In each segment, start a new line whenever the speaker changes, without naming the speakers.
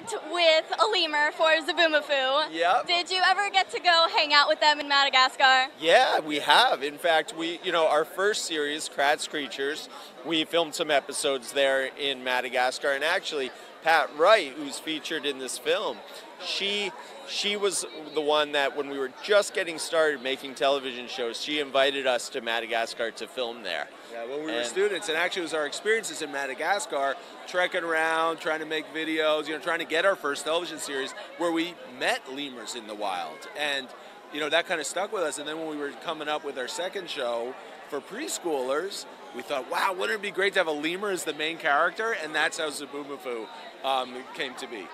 worked with a lemur for Zoboomafoo.
Yep.
Did you ever get to go hang out with them in Madagascar?
Yeah, we have. In fact, we, you know, our first series, Kratts Creatures, we filmed some episodes there in Madagascar, and actually, Pat Wright, who's featured in this film, she she was the one that when we were just getting started making television shows, she invited us to Madagascar to film there.
Yeah, when we were students, and actually it was our experiences in Madagascar, trekking around, trying to make videos, you know, trying to get our first television series where we met lemurs in the wild. And, you know, that kind of stuck with us. And then when we were coming up with our second show for preschoolers, we thought, wow, wouldn't it be great to have a lemur as the main character? And that's how Zoboomafoo um, came to be.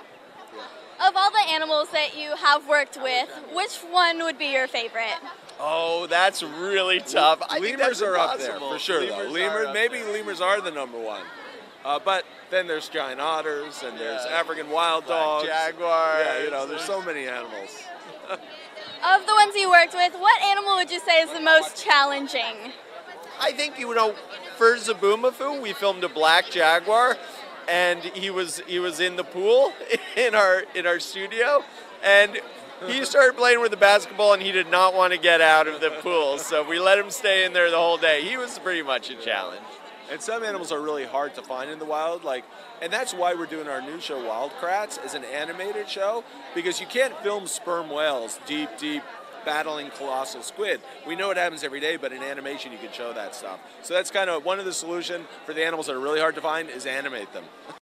Of all the animals that you have worked with, which one would be your favorite?
Oh, that's really tough. I
lemurs
that's
are up there for sure. though.
Lemurs are
Lemurs, maybe
there.
lemurs are the number one. Uh, but then there's giant otters and there's African wild
Black
dogs.
jaguars.
Yeah, you know, there's so many animals.
Of the ones you worked with, what animal would you say is the most challenging?
I think you know, for Zoboomafoo, we filmed a black jaguar, and he was he was in the pool in our in our studio, and he started playing with the basketball, and he did not want to get out of the pool, so we let him stay in there the whole day. He was pretty much a challenge.
And some animals are really hard to find in the wild, like, and that's why we're doing our new show, Wild Kratts, as an animated show, because you can't film sperm whales deep, deep, battling colossal squid. We know it happens every day, but in animation you can show that stuff. So that's kind of one of the solution for the animals that are really hard to find is animate them.